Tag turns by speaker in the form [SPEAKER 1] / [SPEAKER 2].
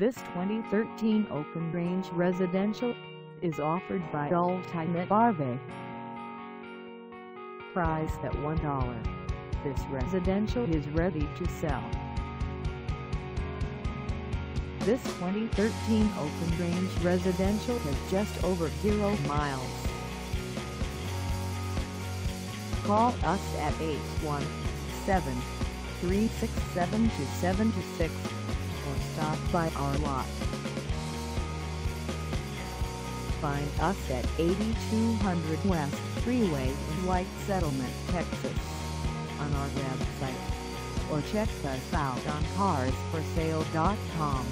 [SPEAKER 1] This 2013 Open Range Residential is offered by Ultimate RV. Price at $1, this residential is ready to sell. This 2013 Open Range Residential has just over 0 miles. Call us at 817 367 stopped by our lot. Find us at 8200 West Freeway in White Settlement, Texas on our website or check us out on carsforsale.com.